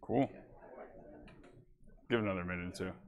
Cool. Give another minute or two.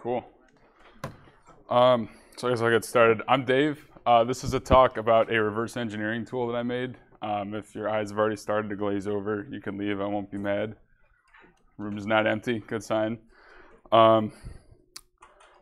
Cool. Um, so I guess I'll get started. I'm Dave. Uh, this is a talk about a reverse engineering tool that I made. Um, if your eyes have already started to glaze over, you can leave. I won't be mad. Room is not empty. Good sign. Um,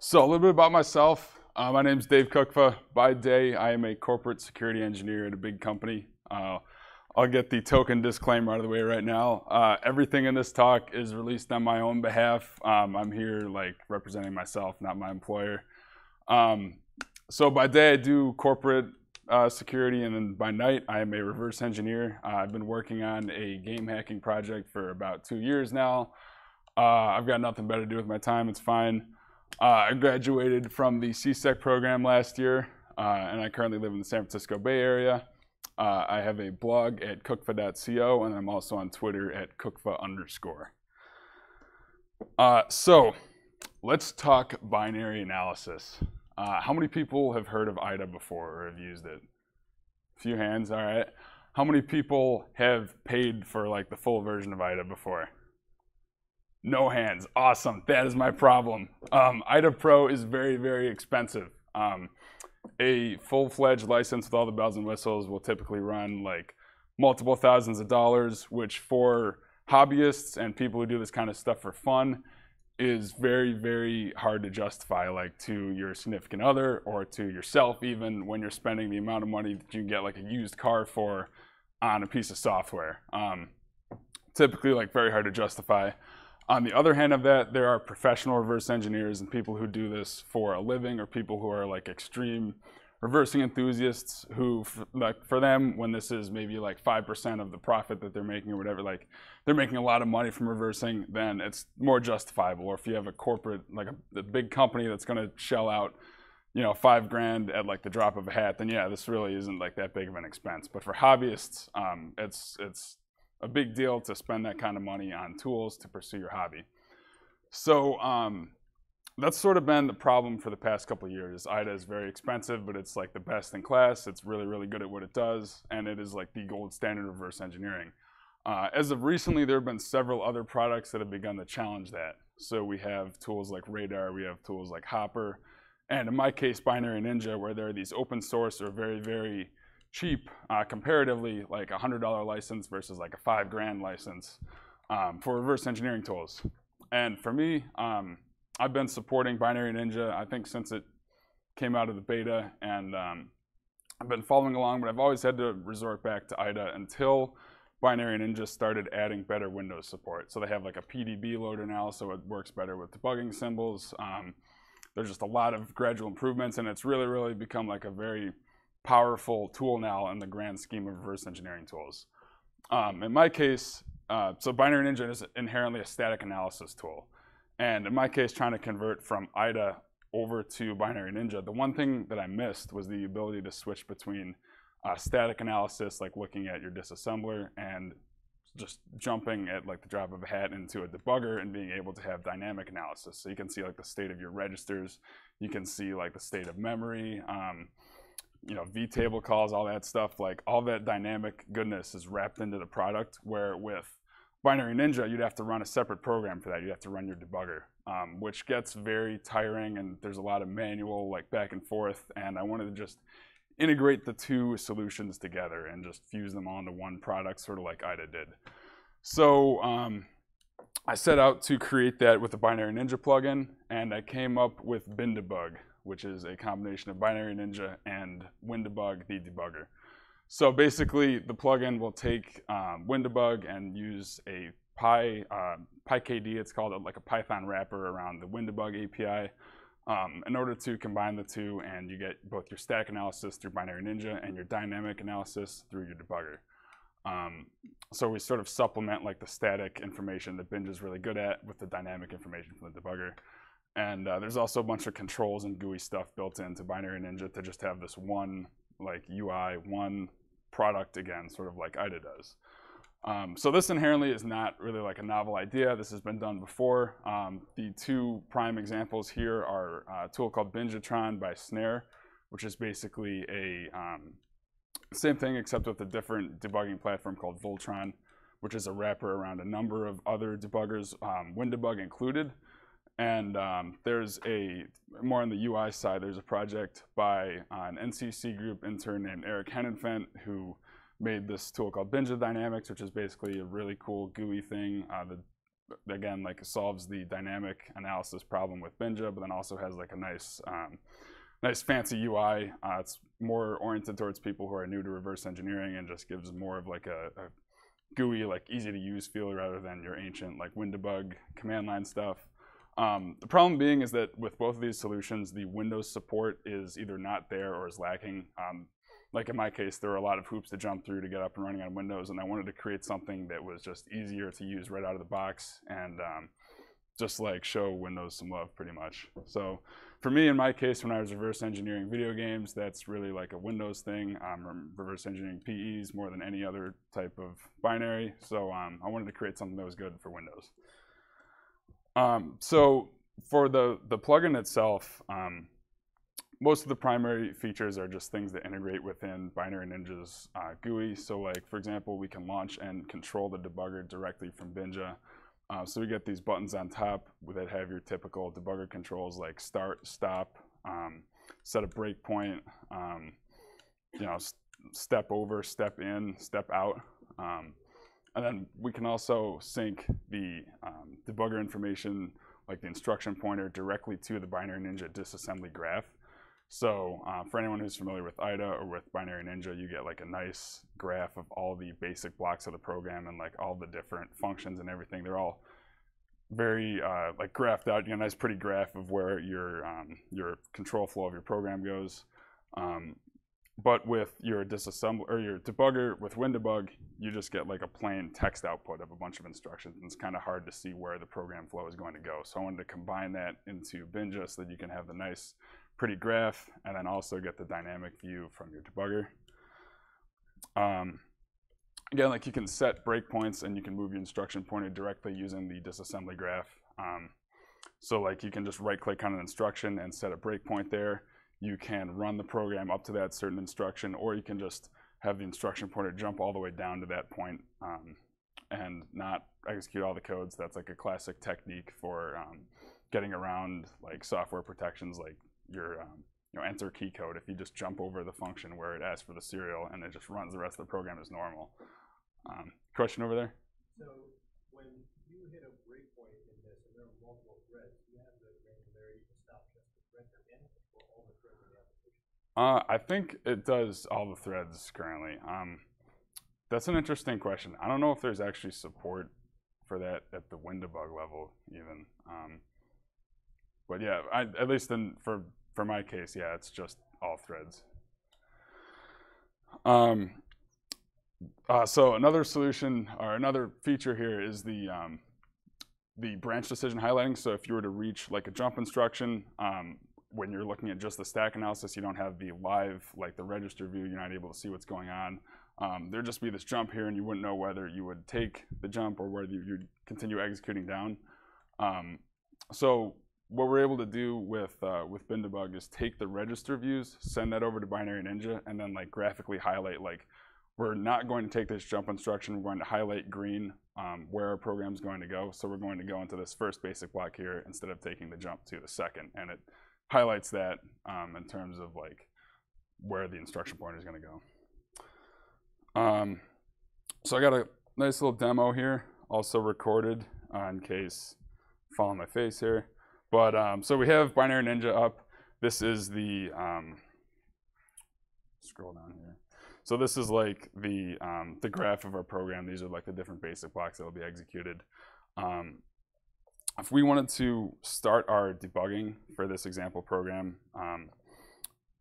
so a little bit about myself. Uh, my name is Dave Kukfa. By day, I am a corporate security engineer at a big company. Uh, I'll get the token disclaimer out of the way right now. Uh, everything in this talk is released on my own behalf. Um, I'm here like representing myself, not my employer. Um, so by day I do corporate uh, security, and then by night I am a reverse engineer. Uh, I've been working on a game hacking project for about two years now. Uh, I've got nothing better to do with my time. It's fine. Uh, I graduated from the CSEC program last year, uh, and I currently live in the San Francisco Bay Area. Uh, I have a blog at kukfa.co, and I'm also on Twitter at kukva underscore. Uh, so let's talk binary analysis. Uh, how many people have heard of IDA before or have used it? A few hands, all right. How many people have paid for like the full version of IDA before? No hands. Awesome. That is my problem. Um, IDA Pro is very, very expensive. Um, a full-fledged license with all the bells and whistles will typically run like multiple thousands of dollars, which for hobbyists and people who do this kind of stuff for fun is very, very hard to justify, like to your significant other or to yourself, even when you're spending the amount of money that you get like a used car for on a piece of software. Um, typically, like very hard to justify. On the other hand of that, there are professional reverse engineers and people who do this for a living or people who are like extreme reversing enthusiasts who like for them when this is maybe like 5% of the profit that they're making or whatever like they're making a lot of money from reversing then it's more justifiable. Or if you have a corporate like a, a big company that's going to shell out you know five grand at like the drop of a hat then yeah this really isn't like that big of an expense. But for hobbyists um, it's it's a big deal to spend that kind of money on tools to pursue your hobby. So um, that's sort of been the problem for the past couple years. IDA is very expensive, but it's like the best in class. It's really, really good at what it does, and it is like the gold standard of reverse engineering. Uh, as of recently, there have been several other products that have begun to challenge that. So we have tools like Radar, we have tools like Hopper, and in my case, Binary Ninja, where there are these open source or very, very cheap uh, comparatively, like a hundred dollar license versus like a five grand license um, for reverse engineering tools. And for me, um, I've been supporting Binary Ninja I think since it came out of the beta, and um, I've been following along, but I've always had to resort back to IDA until Binary Ninja started adding better Windows support. So they have like a PDB loader now, so it works better with debugging symbols. Um, there's just a lot of gradual improvements, and it's really, really become like a very powerful tool now in the grand scheme of reverse engineering tools. Um, in my case, uh, so Binary Ninja is inherently a static analysis tool. And in my case, trying to convert from IDA over to Binary Ninja, the one thing that I missed was the ability to switch between uh, static analysis, like looking at your disassembler, and just jumping at like the drop of a hat into a debugger and being able to have dynamic analysis. So you can see like the state of your registers, you can see like the state of memory, um, you know, vtable calls, all that stuff, like all that dynamic goodness is wrapped into the product. Where with Binary Ninja, you'd have to run a separate program for that. You have to run your debugger, um, which gets very tiring, and there's a lot of manual like back and forth. And I wanted to just integrate the two solutions together and just fuse them onto one product, sort of like IDA did. So um, I set out to create that with the Binary Ninja plugin, and I came up with BinDbg, which is a combination of Binary Ninja and WinDbg, the debugger. So basically, the plugin will take um, WinDbg and use a Py, uh, PyKD, it's called a, like a Python wrapper around the WinDbg API um, in order to combine the two and you get both your stack analysis through Binary Ninja and your dynamic analysis through your debugger. Um, so we sort of supplement like the static information that Binja is really good at with the dynamic information from the debugger. And uh, there's also a bunch of controls and GUI stuff built into Binary Ninja to just have this one like UI, one product again, sort of like IDA does. Um, so this inherently is not really like a novel idea. This has been done before. Um, the two prime examples here are a tool called Binjatron by Snare, which is basically a um, same thing except with a different debugging platform called Voltron, which is a wrapper around a number of other debuggers, um, WinDbg included. And um, there's a, more on the UI side, there's a project by an NCC group intern named Eric Hennenfent who made this tool called Binja Dynamics, which is basically a really cool GUI thing uh, that, again, like solves the dynamic analysis problem with Binja, but then also has like a nice, um, nice fancy UI. Uh, it's more oriented towards people who are new to reverse engineering and just gives more of like a, a GUI, like easy to use feel rather than your ancient like WinDbg command line stuff. Um, the problem being is that with both of these solutions, the Windows support is either not there or is lacking. Um, like in my case, there were a lot of hoops to jump through to get up and running on Windows, and I wanted to create something that was just easier to use right out of the box and um, just like show Windows some love pretty much. So for me, in my case, when I was reverse engineering video games, that's really like a Windows thing. I'm reverse engineering PEs more than any other type of binary. So um, I wanted to create something that was good for Windows. Um, so for the, the plugin itself, um, most of the primary features are just things that integrate within Binary Ninja's uh, GUI. So like, for example, we can launch and control the debugger directly from Binja. Uh, so we get these buttons on top that have your typical debugger controls like start, stop, um, set a breakpoint, um, you know, step over, step in, step out. Um, and then we can also sync the um, debugger information, like the instruction pointer, directly to the Binary Ninja disassembly graph. So uh, for anyone who's familiar with IDA or with Binary Ninja, you get like a nice graph of all the basic blocks of the program and like all the different functions and everything. They're all very uh, like graphed out. You get a nice pretty graph of where your um, your control flow of your program goes. Um, but with your disassembler or your debugger with WinDbg, you just get like a plain text output of a bunch of instructions. And it's kind of hard to see where the program flow is going to go. So I wanted to combine that into Binja so that you can have the nice, pretty graph and then also get the dynamic view from your debugger. Um, again, like you can set breakpoints and you can move your instruction pointer directly using the disassembly graph. Um, so like you can just right click on an instruction and set a breakpoint there you can run the program up to that certain instruction, or you can just have the instruction pointer jump all the way down to that point, um, and not execute all the codes. That's like a classic technique for um, getting around like software protections, like your um, you know enter key code. If you just jump over the function where it asks for the serial and it just runs the rest of the program as normal. Um, question over there. So when you hit a breakpoint in this, and there are multiple threads, you have the granularity to stop just the thread you're in, uh, I think it does all the threads currently. Um, that's an interesting question. I don't know if there's actually support for that at the WinDbg level even. Um, but yeah, I, at least in, for for my case, yeah, it's just all threads. Um, uh, so another solution or another feature here is the um, the branch decision highlighting. So if you were to reach like a jump instruction, um, when you're looking at just the stack analysis, you don't have the live, like the register view, you're not able to see what's going on. Um, there'd just be this jump here and you wouldn't know whether you would take the jump or whether you'd continue executing down. Um, so what we're able to do with uh, with BinDbg is take the register views, send that over to Binary Ninja, and then like graphically highlight like we're not going to take this jump instruction. We're going to highlight green um, where our program is going to go. So we're going to go into this first basic block here instead of taking the jump to the second, and it highlights that um, in terms of like where the instruction pointer is going to go. Um, so I got a nice little demo here, also recorded uh, in case fall on my face here. But um, so we have Binary Ninja up. This is the um, scroll down here. So this is like the um, the graph of our program. These are like the different basic blocks that will be executed. Um, if we wanted to start our debugging for this example program, um,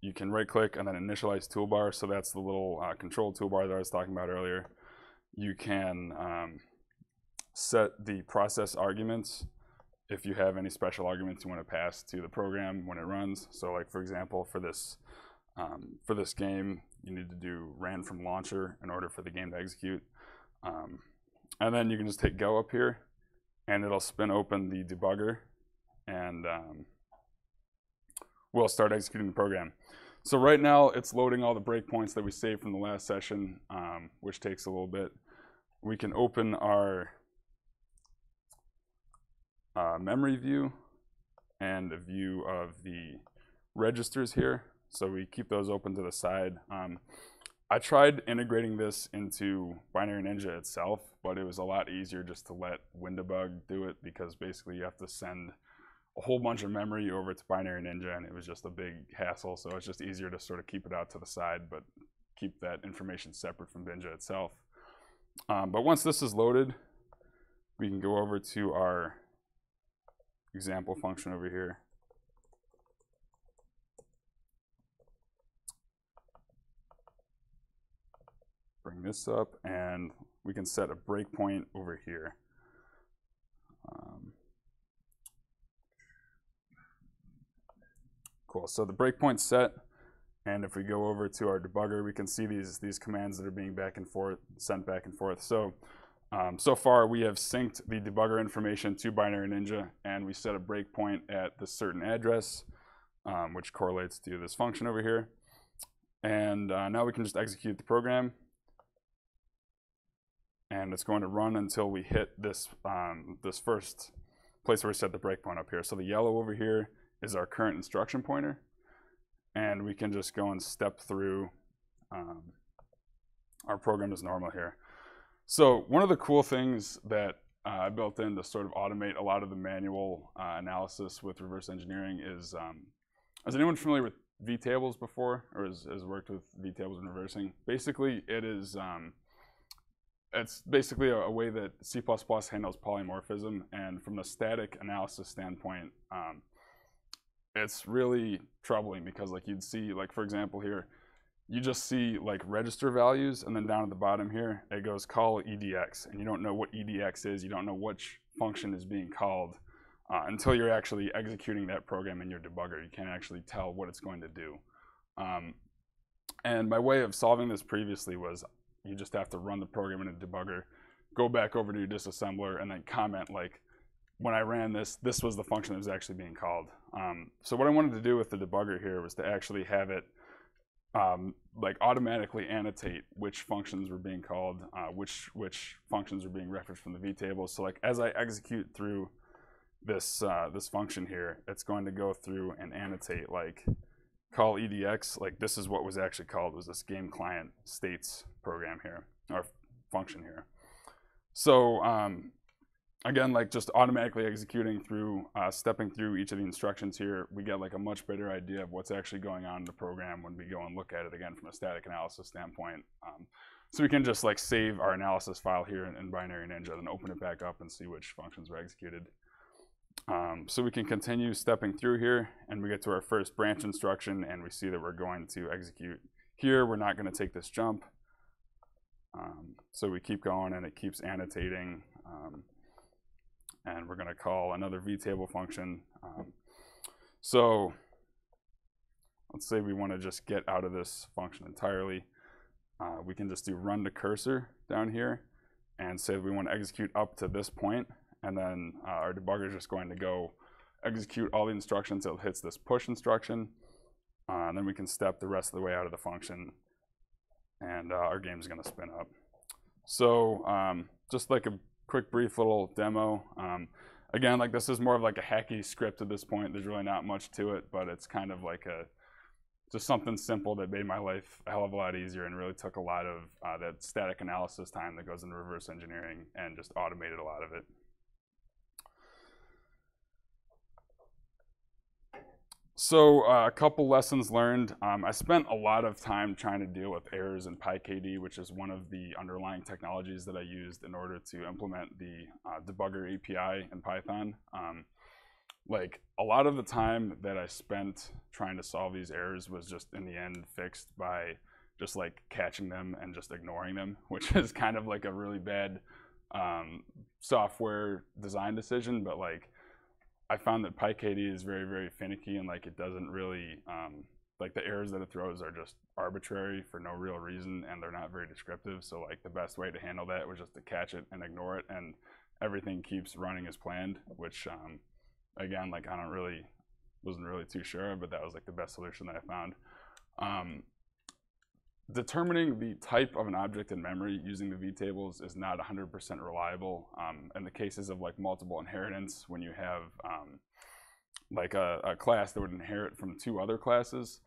you can right click and then initialize toolbar. So that's the little uh, control toolbar that I was talking about earlier. You can um, set the process arguments if you have any special arguments you want to pass to the program when it runs. So like for example, for this um, for this game, you need to do ran from launcher in order for the game to execute. Um, and then you can just hit go up here and it'll spin open the debugger and um, we'll start executing the program. So right now it's loading all the breakpoints that we saved from the last session, um, which takes a little bit. We can open our uh, memory view and a view of the registers here. So we keep those open to the side. Um, I tried integrating this into Binary Ninja itself, but it was a lot easier just to let WinDbg do it because basically you have to send a whole bunch of memory over to Binary Ninja and it was just a big hassle. So it's just easier to sort of keep it out to the side, but keep that information separate from Ninja itself. Um, but once this is loaded, we can go over to our example function over here. Bring this up and we can set a breakpoint over here. Um, cool, so the breakpoint set. And if we go over to our debugger, we can see these, these commands that are being back and forth, sent back and forth. So um, so far, we have synced the debugger information to Binary Ninja, and we set a breakpoint at this certain address, um, which correlates to this function over here. And uh, now we can just execute the program. And it's going to run until we hit this, um, this first place where we set the breakpoint up here. So the yellow over here is our current instruction pointer. And we can just go and step through um, our program as normal here. So one of the cool things that uh, I built in to sort of automate a lot of the manual uh, analysis with reverse engineering is, um, is anyone familiar with vtables before or has, has worked with vtables and reversing? Basically, it is, um, it's basically a, a, way that C++ handles polymorphism and from the static analysis standpoint, um, it's really troubling because like you'd see, like for example here, you just see like register values and then down at the bottom here it goes call edx and you don't know what edx is you don't know which function is being called uh, until you're actually executing that program in your debugger you can't actually tell what it's going to do um, and my way of solving this previously was you just have to run the program in a debugger go back over to your disassembler and then comment like when I ran this, this was the function that was actually being called. Um, so what I wanted to do with the debugger here was to actually have it um, like automatically annotate which functions were being called, uh, which which functions are being referenced from the vtable. So like as I execute through this uh, this function here, it's going to go through and annotate like call edx. Like this is what was actually called was this game client states program here or function here. So um, again, like just automatically executing through, uh, stepping through each of the instructions here, we get like a much better idea of what's actually going on in the program when we go and look at it again from a static analysis standpoint. Um, so we can just like save our analysis file here in, in, Binary Ninja and open it back up and see which functions were executed. Um, so we can continue stepping through here and we get to our first branch instruction and we see that we're going to execute here. We're not going to take this jump. Um, so we keep going and it keeps annotating um, and we're going to call another vtable function. Um, so let's say we want to just get out of this function entirely. Uh, we can just do run to cursor down here and say we want to execute up to this point, and then uh, our debugger is just going to go execute all the instructions until it hits this push instruction. Uh, and then we can step the rest of the way out of the function, and uh, our game is going to spin up. So um, just like a quick, brief little demo. Um, again, like this is more of like a hacky script at this point. There's really not much to it, but it's kind of like a just something simple that made my life a hell of a lot easier and really took a lot of uh, that static analysis time that goes into reverse engineering and just automated a lot of it. So uh, a couple lessons learned. Um, I spent a lot of time trying to deal with errors in PyKD, which is one of the underlying technologies that I used in order to implement the uh, debugger API in Python. Um, like a lot of the time that I spent trying to solve these errors was just in the end fixed by just like catching them and just ignoring them, which is kind of like a really bad um, software design decision, but like I found that PyKD is very, very finicky and like it doesn't really, um, like the errors that it throws are just arbitrary for no real reason and they're not very descriptive. So like the best way to handle that was just to catch it and ignore it and everything keeps running as planned, which um, again, like I don't really, wasn't really too sure, but that was like the best solution that I found. Um, determining the type of an object in memory using the vtables is not 100% reliable. Um, in the cases of like multiple inheritance, when you have um, like a, a, class that would inherit from two other classes,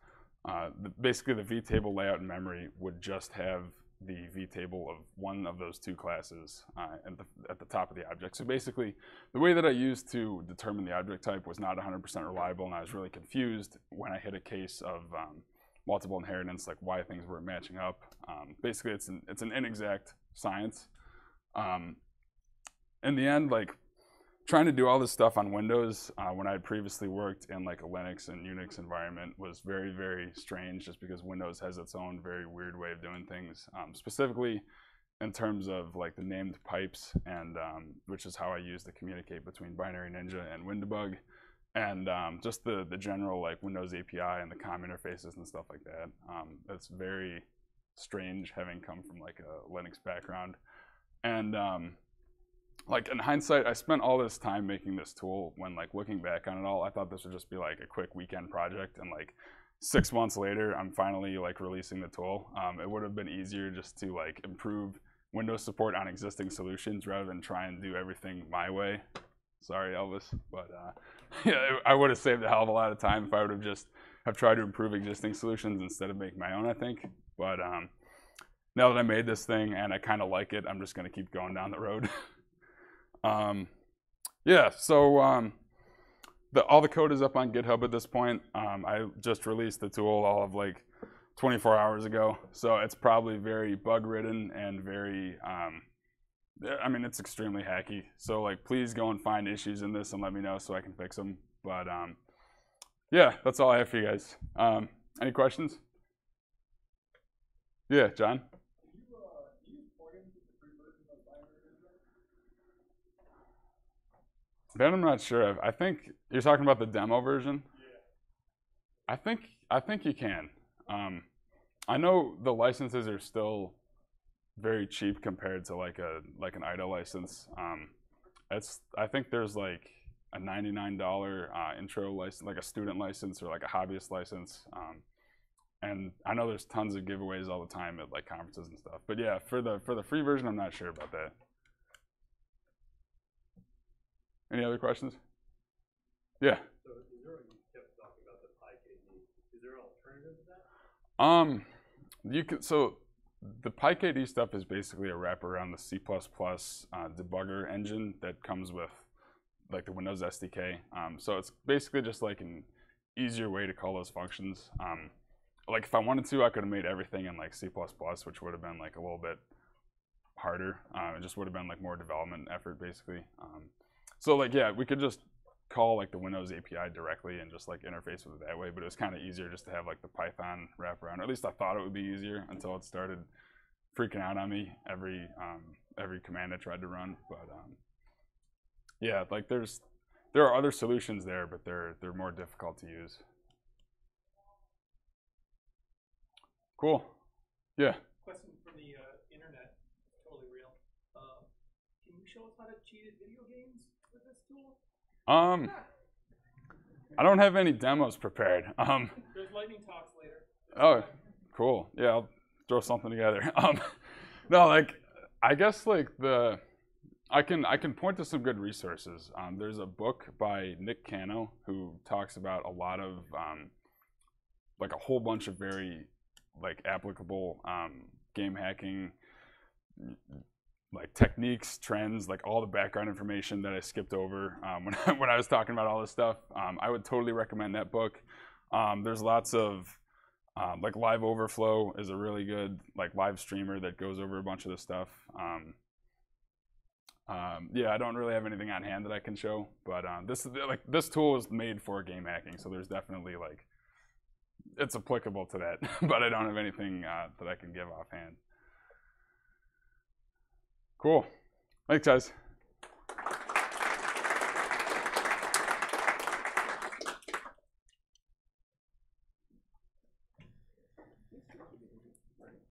uh, the, basically the vtable layout in memory would just have the vtable of one of those two classes uh, at, the, at the top of the object. So basically, the way that I used to determine the object type was not 100% reliable, and I was really confused when I hit a case of um, multiple inheritance, like why things weren't matching up. Um, basically, it's an it's an inexact science. Um, in the end, like trying to do all this stuff on Windows uh, when I had previously worked in like a Linux and Unix environment was very very strange, just because Windows has its own very weird way of doing things. Um, specifically, in terms of like the named pipes, and um, which is how I use to communicate between Binary Ninja and WinDbg and um, just the the general like Windows API and the COM interfaces and stuff like that. Um, it's very strange having come from like a Linux background, and um, like in hindsight, I spent all this time making this tool. When like looking back on it all, I thought this would just be like a quick weekend project, and like six months later, I'm finally like releasing the tool. Um, it would have been easier just to like improve Windows support on existing solutions rather than try and do everything my way. Sorry, Elvis, but uh, yeah, I would have saved a hell of a lot of time if I would have just have tried to improve existing solutions instead of make my own. I think, but um, now that I made this thing and I kind of like it, I'm just going to keep going down the road. um, yeah, so um, the, all the code is up on GitHub at this point. Um, I just released the tool all of like 24 hours ago, so it's probably very bug ridden and very um, I mean, it's extremely hacky. So like, please go and find issues in this and let me know so I can fix them. But um, yeah, that's all I have for you guys. Um, any questions? Yeah, John. Ben, I'm not sure. I think you're talking about the demo version. Yeah. I think I think you can. Um, I know the licenses are still very cheap compared to like a like an IDA license. Um, it's I think there's like a $99 uh, intro license, like a student license or like a hobbyist license. Um, and I know there's tons of giveaways all the time at like conferences and stuff. But yeah, for the for the free version, I'm not sure about that. Any other questions? Yeah. So there, you kept talking about the PyKD. Is there an alternative to that? Um, you can so the PyKD stuff is basically a wrapper around the C++ uh, debugger engine that comes with like the Windows SDK. Um, so it's basically just like an easier way to call those functions. Um, like if I wanted to, I could have made everything in like C++, which would have been like a little bit harder. Uh, it just would have been like more development effort basically. Um, so like yeah, we could just call like the Windows API directly and just like interface with it that way. But it was kind of easier just to have like the Python wraparound. Or at least I thought it would be easier until it started freaking out on me every um, every command I tried to run. But um, yeah, like there's there are other solutions there, but they're they're more difficult to use. Cool. Yeah. Question from the uh, internet, totally real. Uh, can you show us how to cheat at video games with this tool? Um, I don't have any demos prepared. Um, There's lightning talks later. oh, cool. Yeah, I'll throw something together. Um, no, like I guess like the I can I can point to some good resources. Um, there's a book by Nick Cano who talks about a lot of um, like a whole bunch of very like applicable um, game hacking like techniques, trends, like all the background information that I skipped over um, when, I, when I was talking about all this stuff. Um, I would totally recommend that book. Um, there's lots of um, like LiveOverflow is a really good like live streamer that goes over a bunch of this stuff. Um, um, yeah, I don't really have anything on hand that I can show, but this is like this tool is made for game hacking, so there's definitely like it's applicable to that, but I don't have anything uh, that I can give offhand. Cool. Thanks, guys.